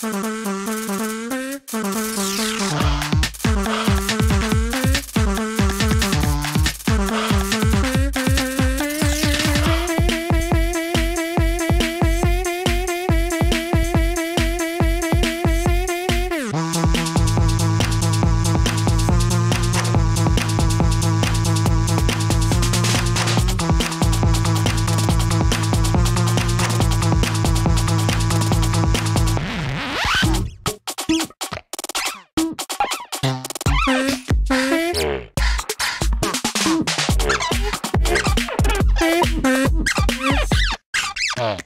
Thank you. হ্যাঁ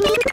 Beep.